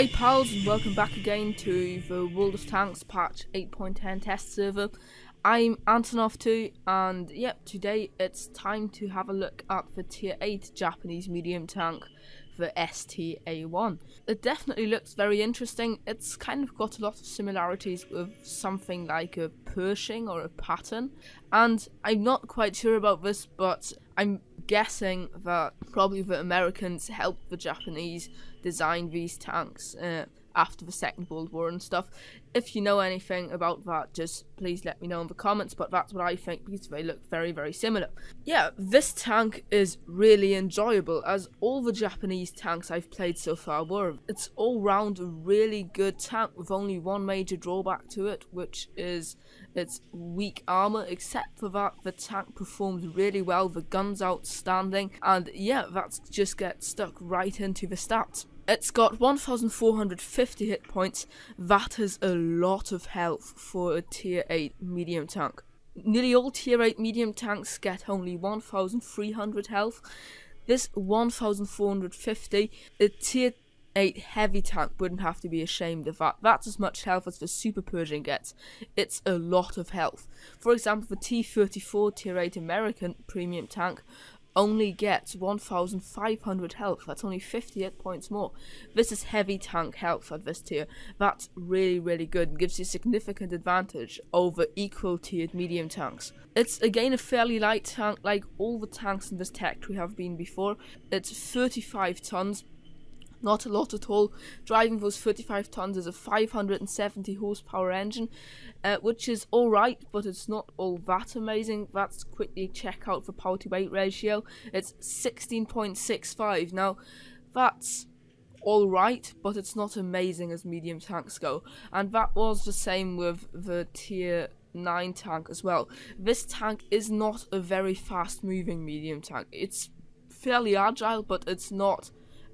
Hi pals and welcome back again to the World of Tanks patch 8.10 test server. I'm Antonow2 and yep, today it's time to have a look at the tier 8 Japanese medium tank, the STA-1. It definitely looks very interesting, it's kind of got a lot of similarities with something like a Pershing or a Patton and I'm not quite sure about this but I'm guessing that probably the Americans helped the Japanese design these tanks uh, after the Second World War and stuff. If you know anything about that, just please let me know in the comments, but that's what I think because they look very, very similar. Yeah, this tank is really enjoyable, as all the Japanese tanks I've played so far were. It's all round a really good tank with only one major drawback to it, which is its weak armor. Except for that, the tank performs really well, the gun's outstanding, and yeah, that just gets stuck right into the stats. It's got 1450 hit points. That is a lot of health for a tier 8 medium tank. Nearly all tier 8 medium tanks get only 1300 health. This 1450, a tier 8 heavy tank wouldn't have to be ashamed of that. That's as much health as the Super Pershing gets. It's a lot of health. For example, the T-34 tier 8 American premium tank only gets 1500 health. That's only 58 points more. This is heavy tank health at this tier. That's really, really good gives you significant advantage over equal tiered medium tanks. It's again a fairly light tank like all the tanks in this tech we have been before. It's 35 tons not a lot at all. Driving those 35 tons is a 570 horsepower engine, uh, which is alright, but it's not all that amazing. Let's quickly check out the power to weight ratio. It's 16.65. Now, that's alright, but it's not amazing as medium tanks go. And that was the same with the tier 9 tank as well. This tank is not a very fast moving medium tank. It's fairly agile, but it's not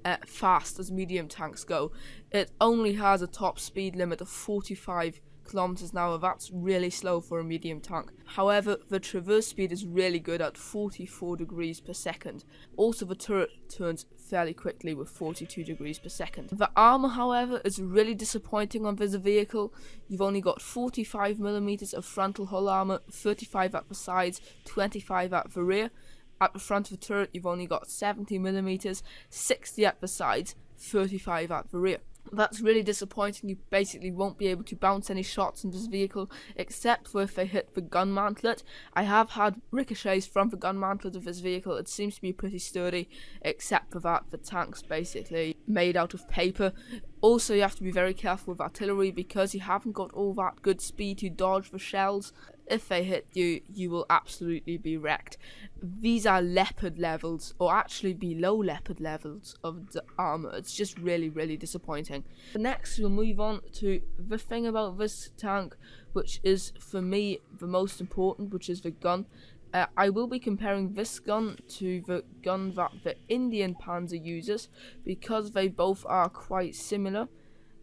uh, fast as medium tanks go. It only has a top speed limit of 45 kilometers an hour. That's really slow for a medium tank. However, the traverse speed is really good at 44 degrees per second. Also, the turret turns fairly quickly with 42 degrees per second. The armor, however, is really disappointing on this vehicle. You've only got 45 millimeters of frontal hull armor, 35 at the sides, 25 at the rear. At the front of the turret, you've only got 70 millimeters, 60 at the sides, 35 at the rear. That's really disappointing. You basically won't be able to bounce any shots in this vehicle except for if they hit the gun mantlet. I have had ricochets from the gun mantlet of this vehicle. It seems to be pretty sturdy, except for that the tank's basically made out of paper. Also, you have to be very careful with artillery because you haven't got all that good speed to dodge the shells if they hit you, you will absolutely be wrecked. These are leopard levels, or actually below leopard levels of the armor. It's just really, really disappointing. Next, we'll move on to the thing about this tank, which is for me the most important, which is the gun. Uh, I will be comparing this gun to the gun that the Indian Panzer uses because they both are quite similar.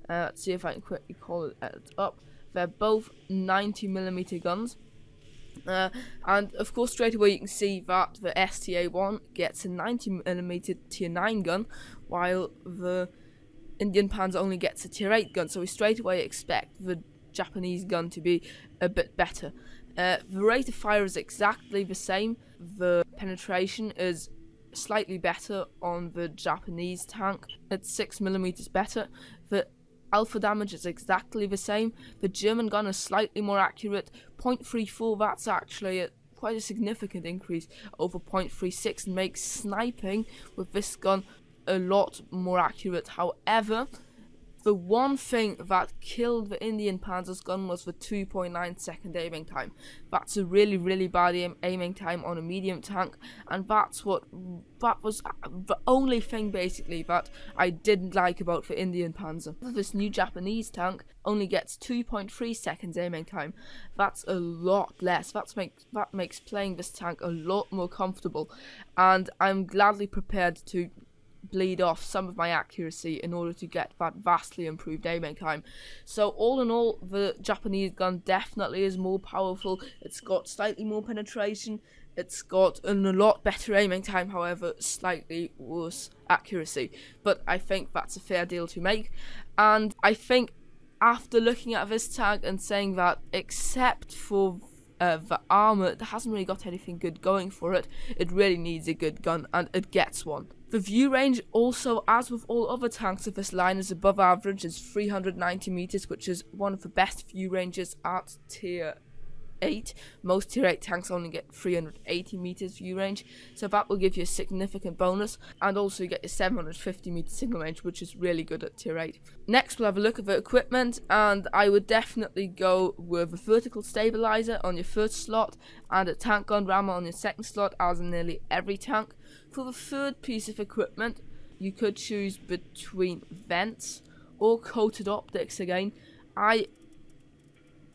Uh, let's see if I can quickly call it up. They're both 90mm guns. Uh, and of course, straight away you can see that the STA1 gets a 90mm tier 9 gun, while the Indian Panzer only gets a tier 8 gun. So we straight away expect the Japanese gun to be a bit better. Uh, the rate of fire is exactly the same. The penetration is slightly better on the Japanese tank. It's 6mm better. The Alpha damage is exactly the same. The German gun is slightly more accurate. 0.34, that's actually a, quite a significant increase over 0.36 and makes sniping with this gun a lot more accurate. However, the one thing that killed the Indian Panzer's gun was the 2.9 second aiming time. That's a really, really bad aim aiming time on a medium tank, and that's what that was the only thing basically that I didn't like about the Indian Panzer. This new Japanese tank only gets 2.3 seconds aiming time. That's a lot less. That's make that makes playing this tank a lot more comfortable, and I'm gladly prepared to bleed off some of my accuracy in order to get that vastly improved aiming time. So all in all, the Japanese gun definitely is more powerful. It's got slightly more penetration. It's got a lot better aiming time, however, slightly worse accuracy. But I think that's a fair deal to make. And I think after looking at this tag and saying that, except for uh, the armor, it hasn't really got anything good going for it. It really needs a good gun, and it gets one. The view range also, as with all other tanks of this line, is above average. It's 390 meters, which is one of the best view ranges at tier 8. Most tier 8 tanks only get 380 meters view range, so that will give you a significant bonus, and also you get your 750 meter signal range, which is really good at tier 8. Next, we'll have a look at the equipment, and I would definitely go with a vertical stabilizer on your first slot, and a tank gun rammer on your second slot, as in nearly every tank. For the third piece of equipment, you could choose between vents or coated optics again. I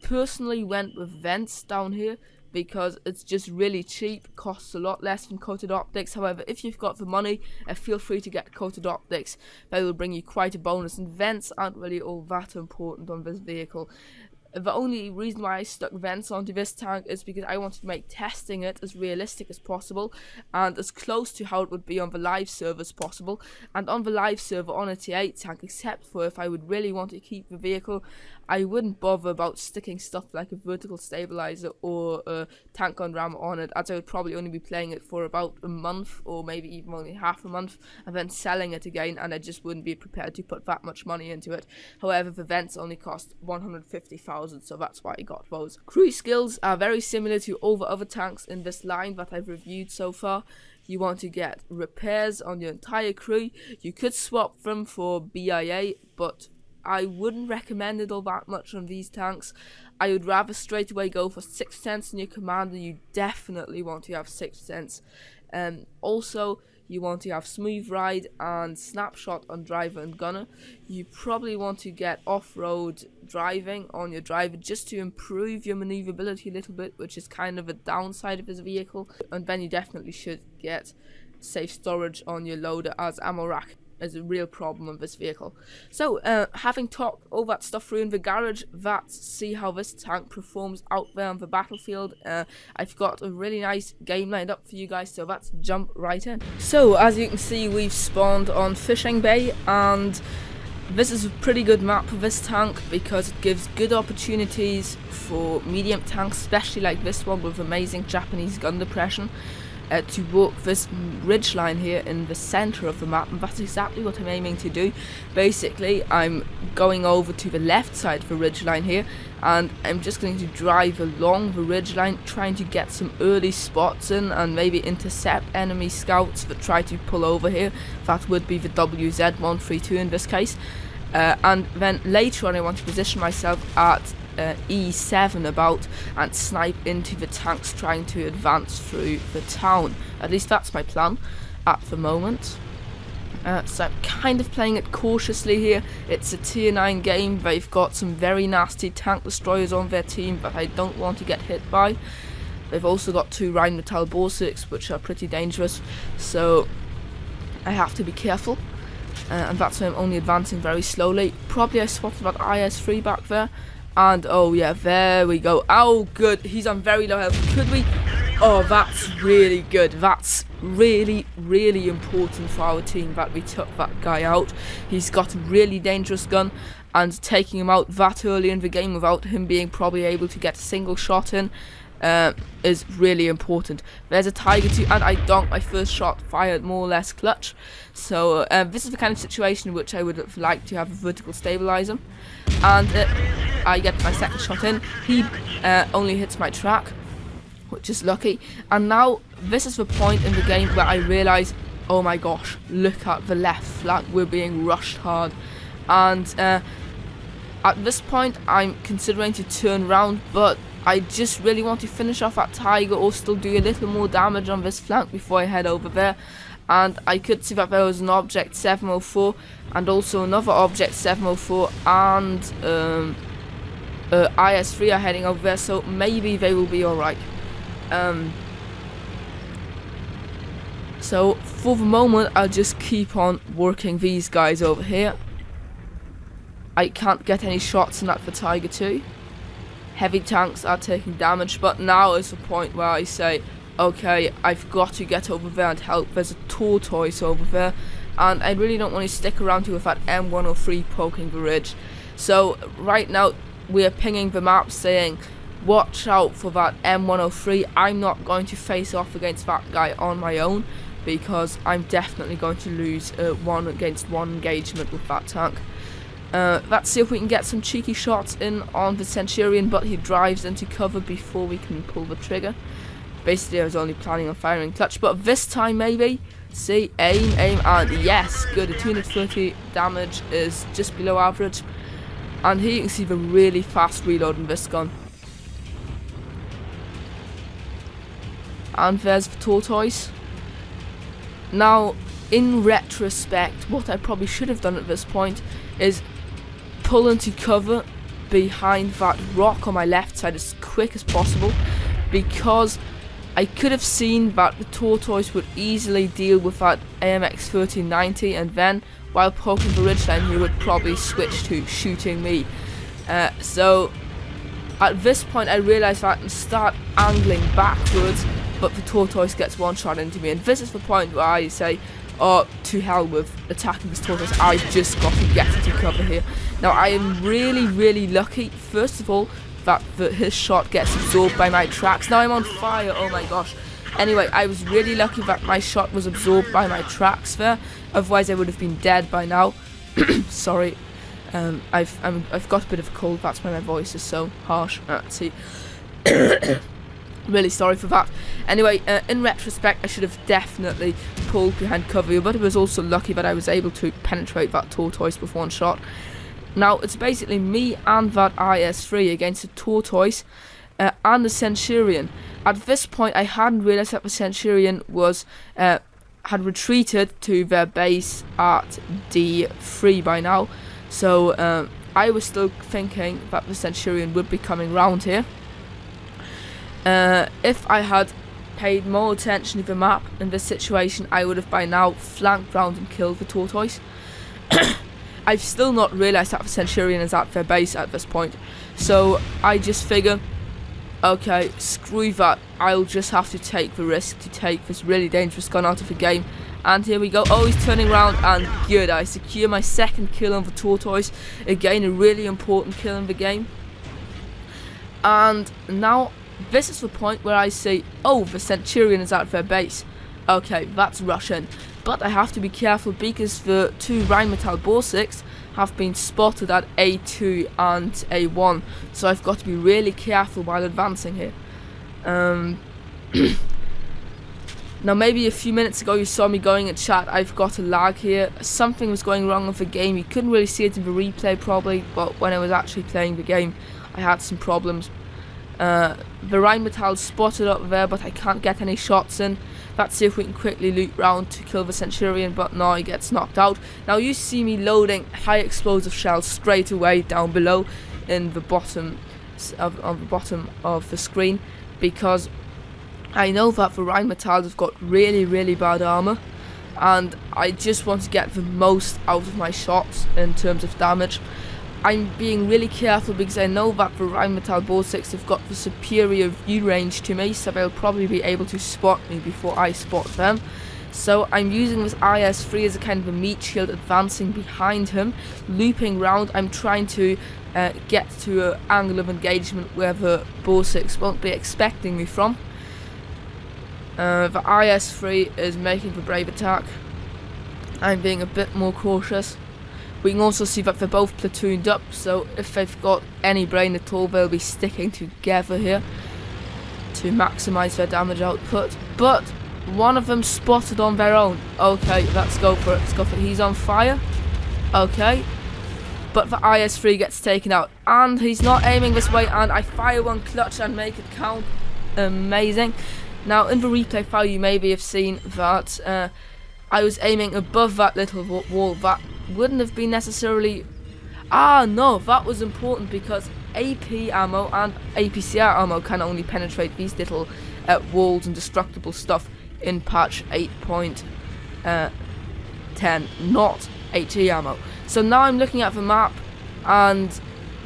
personally went with vents down here because it's just really cheap, costs a lot less than coated optics. However, if you've got the money, uh, feel free to get coated optics. They will bring you quite a bonus, and vents aren't really all that important on this vehicle the only reason why I stuck vents onto this tank is because I wanted to make testing it as realistic as possible and as close to how it would be on the live server as possible. And on the live server on a T8 tank, except for if I would really want to keep the vehicle, I wouldn't bother about sticking stuff like a vertical stabilizer or a tank gun ram on it, as I would probably only be playing it for about a month or maybe even only half a month and then selling it again, and I just wouldn't be prepared to put that much money into it. However, the vents only cost 150,000 so that's why I got those. Crew skills are very similar to all the other tanks in this line that I've reviewed so far. You want to get repairs on your entire crew. You could swap them for BIA, but I wouldn't recommend it all that much on these tanks. I would rather straight away go for 6th sense in your commander. You definitely want to have 6th sense. Um, also, you want to have smooth ride and snapshot on driver and gunner. You probably want to get off-road driving on your driver just to improve your maneuverability a little bit, which is kind of a downside of this vehicle. And then you definitely should get safe storage on your loader as ammo rack is a real problem with this vehicle. So, uh, having talked all that stuff through in the garage, let's see how this tank performs out there on the battlefield. Uh, I've got a really nice game lined up for you guys, so let's jump right in. So, as you can see, we've spawned on Fishing Bay, and this is a pretty good map for this tank because it gives good opportunities for medium tanks, especially like this one with amazing Japanese gun depression uh, to walk this ridge line here in the center of the map and that's exactly what I'm aiming to do. Basically I'm going over to the left side of the ridge line here and I'm just going to drive along the ridge line trying to get some early spots in and maybe intercept enemy scouts that try to pull over here. That would be the WZ-132 in this case. Uh, and then later on I want to position myself at uh, E7 about and snipe into the tanks trying to advance through the town. At least that's my plan at the moment. Uh, so I'm kind of playing it cautiously here. It's a tier 9 game. They've got some very nasty tank destroyers on their team that I don't want to get hit by. They've also got two Rheinmetall Borsigs which are pretty dangerous. So I have to be careful. Uh, and that's why I'm only advancing very slowly. Probably I spotted that IS-3 back there. And oh yeah, there we go. Oh good, he's on very low health. Could we? Oh, that's really good. That's really, really important for our team that we took that guy out. He's got a really dangerous gun and taking him out that early in the game without him being probably able to get a single shot in uh, is really important. There's a Tiger too, and I donked my first shot fired more or less clutch. So uh, this is the kind of situation in which I would have liked to have a vertical stabilizer. And uh, I get my second shot in. He uh, only hits my track, which is lucky. And now this is the point in the game where I realise, oh my gosh, look at the left flank. We're being rushed hard. And uh, at this point, I'm considering to turn around, but I just really want to finish off that Tiger or still do a little more damage on this flank before I head over there. And I could see that there was an object 704 and also another object 704 and um, uh, IS3 are heading over there, so maybe they will be alright. Um, so for the moment, I'll just keep on working these guys over here. I can't get any shots in that for Tiger 2 heavy tanks are taking damage, but now is the point where I say, okay, I've got to get over there and help. There's a tortoise over there, and I really don't want to stick around here with that M103 poking the ridge. So right now we are pinging the map saying, watch out for that M103. I'm not going to face off against that guy on my own because I'm definitely going to lose uh, one against one engagement with that tank. Uh, let's see if we can get some cheeky shots in on the Centurion, but he drives into cover before we can pull the trigger. Basically, I was only planning on firing clutch, but this time maybe. See, aim, aim, and yes, good. A 230 damage is just below average. And here you can see the really fast reload in this gun. And there's the tortoise. Now, in retrospect, what I probably should have done at this point is pull into cover behind that rock on my left side as quick as possible because I could have seen that the tortoise would easily deal with that AMX 13 90 and then while poking the ridgeline he would probably switch to shooting me. Uh, so at this point I realised that and start angling backwards but the tortoise gets one shot into me and this is the point where I say oh to hell with attacking this tortoise. I've just got to get into cover here. Now I am really really lucky first of all that his shot gets absorbed by my tracks. Now I'm on fire. Oh my gosh. Anyway I was really lucky that my shot was absorbed by my tracks there. Otherwise I would have been dead by now. Sorry. Um, I've i have got a bit of a cold. That's why my voice is so harsh. Uh, see really sorry for that. Anyway, uh, in retrospect, I should have definitely pulled behind cover, but it was also lucky that I was able to penetrate that tortoise with one shot. Now, it's basically me and that IS-3 against the tortoise uh, and the Centurion. At this point, I hadn't realised that the Centurion was uh, had retreated to their base at D3 by now. So, um, I was still thinking that the Centurion would be coming round here. Uh, if I had paid more attention to the map in this situation, I would have by now flanked round and killed the tortoise. I've still not realised that the Centurion is at their base at this point, so I just figure, okay, screw that, I'll just have to take the risk to take this really dangerous gun out of the game. And here we go, oh he's turning around and good, I secure my second kill on the tortoise, again a really important kill in the game. And now this is the point where I say, oh, the Centurion is at their base. Okay, that's Russian. But I have to be careful because the two Rheinmetall Borsigs have been spotted at A2 and A1. So I've got to be really careful while advancing here. Um, now maybe a few minutes ago you saw me going in chat, I've got a lag here. Something was going wrong with the game. You couldn't really see it in the replay probably, but when I was actually playing the game I had some problems. Uh, the Rheinmetall spotted up there, but I can't get any shots in. Let's see if we can quickly loop round to kill the Centurion, but no, he gets knocked out. Now you see me loading high explosive shells straight away down below in the bottom of on the bottom of the screen because I know that the Rheinmetall have got really, really bad armor, and I just want to get the most out of my shots in terms of damage. I'm being really careful because I know that the Rheinmetall Borsigs have got the superior view range to me, so they'll probably be able to spot me before I spot them. So I'm using this IS-3 as a kind of a meat shield, advancing behind him, looping round. I'm trying to uh, get to an angle of engagement where the Borsigs won't be expecting me from. Uh, the IS-3 is making the brave attack. I'm being a bit more cautious. We can also see that they're both platooned up, so if they've got any brain at all, they'll be sticking together here to maximise their damage output. But one of them spotted on their own. Okay, let's go for it. Let's go for it. He's on fire. Okay. But the IS-3 gets taken out. And he's not aiming this way, and I fire one clutch and make it count. Amazing. Now, in the replay file, you maybe have seen that uh, I was aiming above that little wall. That wouldn't have been necessarily... Ah, no, that was important because AP ammo and APCR ammo can only penetrate these little uh, walls and destructible stuff in patch 8.10, uh, not HE ammo. So now I'm looking at the map and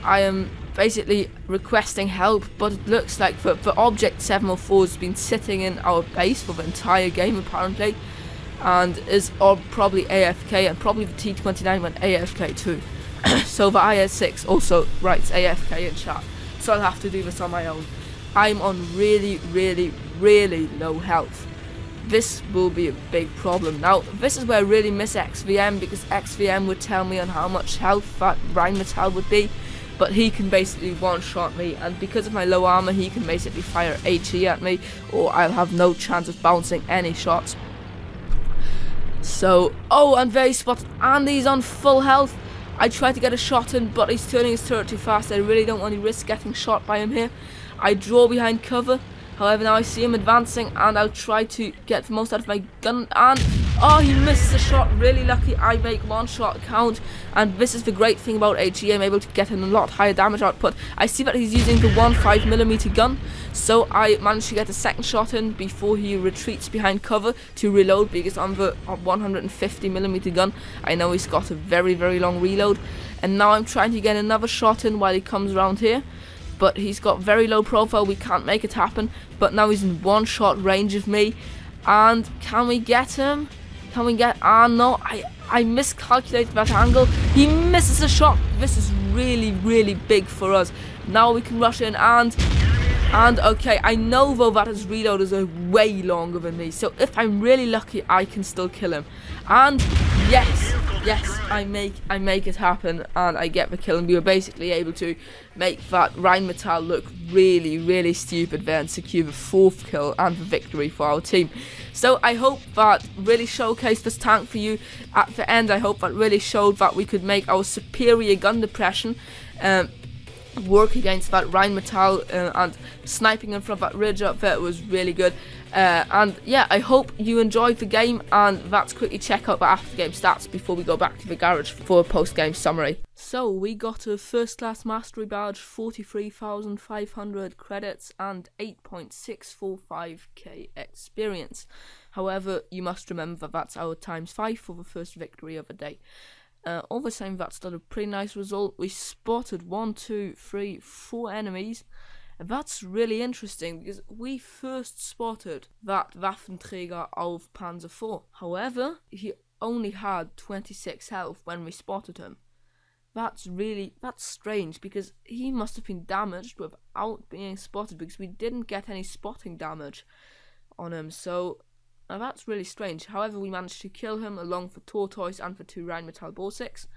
I am basically requesting help, but it looks like the, the Object 704 has been sitting in our base for the entire game apparently, and is probably AFK, and probably the T29 went AFK too. so the IS6 also writes AFK in chat, so I'll have to do this on my own. I'm on really, really, really low health. This will be a big problem. Now, this is where I really miss XVM because XVM would tell me on how much health that Rheinmetall would be, but he can basically one-shot me, and because of my low armor, he can basically fire HE at me, or I'll have no chance of bouncing any shots. So, oh, and very spotted, and he's on full health. I tried to get a shot in, but he's turning his turret too fast. I really don't want to risk getting shot by him here. I draw behind cover. However, now I see him advancing, and I'll try to get the most out of my gun. And oh, he misses the shot. Really lucky. I make one shot count, and this is the great thing about HE. I'm able to get in a lot higher damage output. I see that he's using the one 5mm gun, so I managed to get a second shot in before he retreats behind cover to reload. Because on the uh, 150mm gun, I know he's got a very very long reload, and now I'm trying to get another shot in while he comes around here but he's got very low profile. We can't make it happen. But now he's in one shot range of me. And can we get him? Can we get... Ah, no. I, I miscalculated that angle. He misses a shot. This is really, really big for us. Now we can rush in and... And, okay, I know though that his reload is way longer than me. So if I'm really lucky, I can still kill him. And, yes, yes, I make I make it happen and I get the kill and we were basically able to make that Rheinmetall look really, really stupid there and secure the fourth kill and the victory for our team. So I hope that really showcased this tank for you at the end. I hope that really showed that we could make our superior gun depression um, work against that Rheinmetall uh, and sniping in front of that ridge up there was really good. Uh, and yeah, I hope you enjoyed the game and let's quickly check out the after game stats before we go back to the garage for a post game summary. So we got a first class mastery badge, 43,500 credits and 8.645k experience. However, you must remember that that's our times 5 for the first victory of the day. Uh, all the same, that's still a pretty nice result. We spotted one, two, three, four enemies. And that's really interesting because we first spotted that Waffenträger auf Panzer IV. However, he only had 26 health when we spotted him. That's really that's strange because he must have been damaged without being spotted because we didn't get any spotting damage on him. So now that's really strange. However, we managed to kill him along for Tortoise and for two Rheinmetall Borsigs.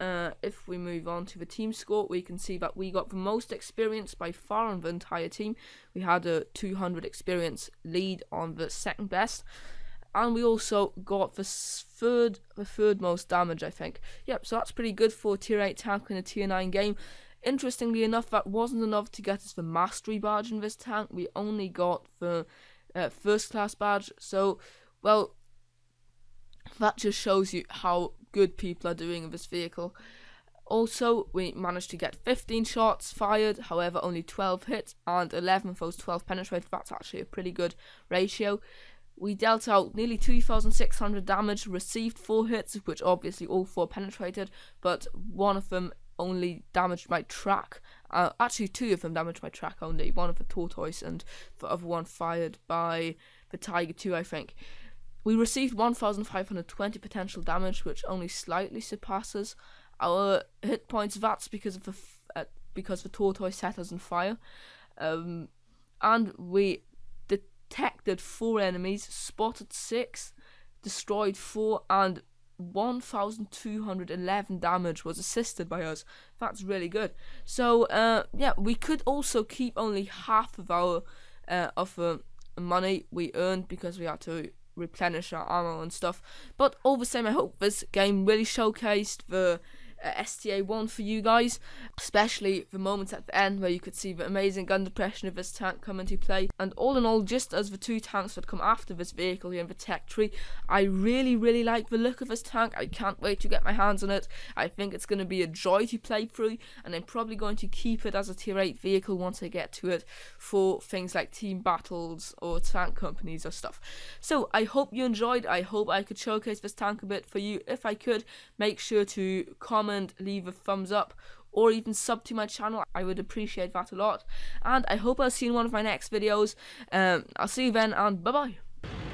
Uh, if we move on to the team score, we can see that we got the most experience by far on the entire team. We had a 200 experience lead on the second best, and we also got the third, the third most damage, I think. Yep, so that's pretty good for a tier 8 tank in a tier 9 game. Interestingly enough, that wasn't enough to get us the mastery badge in this tank. We only got the uh, first class badge. So, well, that just shows you how good people are doing in this vehicle. Also, we managed to get 15 shots fired, however, only 12 hits and 11 of those 12 penetrated. That's actually a pretty good ratio. We dealt out nearly 2,600 damage, received 4 hits, which obviously all 4 penetrated, but one of them only damaged my track. Uh, actually, two of them damaged my track only. One of the tortoise and the other one fired by the tiger 2, I think. We received 1,520 potential damage, which only slightly surpasses our hit points. That's because of the uh, because the tortoise set us on fire, um, and we detected four enemies, spotted six, destroyed four, and 1,211 damage was assisted by us. That's really good. So uh, yeah, we could also keep only half of our uh, of the money we earned because we had to replenish our ammo and stuff. But all the same, I hope this game really showcased the uh, STA1 for you guys, especially the moments at the end where you could see the amazing gun depression of this tank come into play. And all in all, just as the two tanks that come after this vehicle here in the tech tree, I really, really like the look of this tank. I can't wait to get my hands on it. I think it's going to be a joy to play through, and I'm probably going to keep it as a tier 8 vehicle once I get to it for things like team battles or tank companies or stuff. So I hope you enjoyed. I hope I could showcase this tank a bit for you. If I could, make sure to comment comment, leave a thumbs up, or even sub to my channel. I would appreciate that a lot. And I hope I'll see you in one of my next videos. Um, I'll see you then and bye bye.